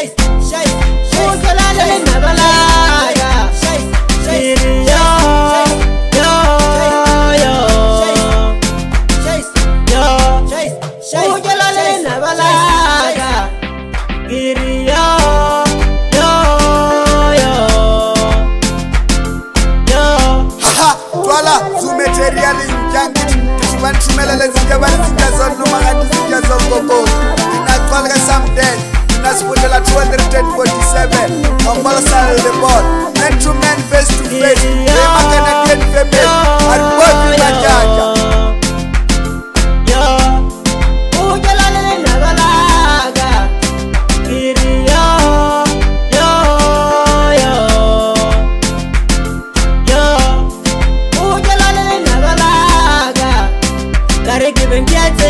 Chase, chase, chase. Who's the line? Never lie. Chase, chase. Malasal the board Metro man face to face Lema kana kien febe Arbobi na jaja Gotta give and get it.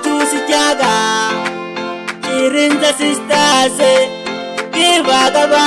chusichaga va a Kivagaba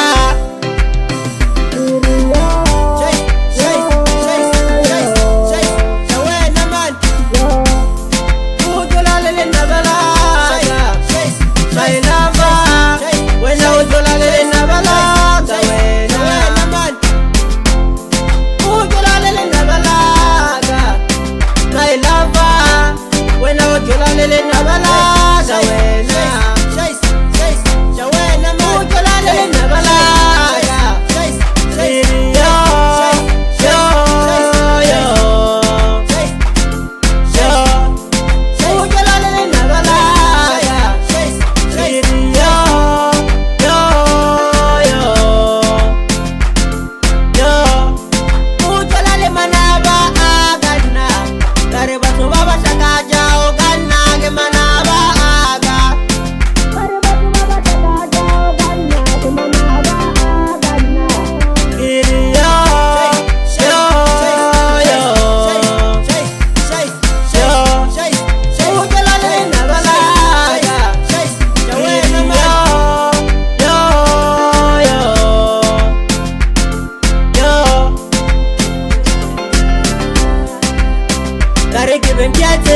care giving piață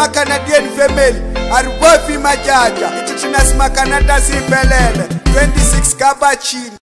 macanadian family ari wofi majaja ichi china simacanada siyimbelele 26 kavachini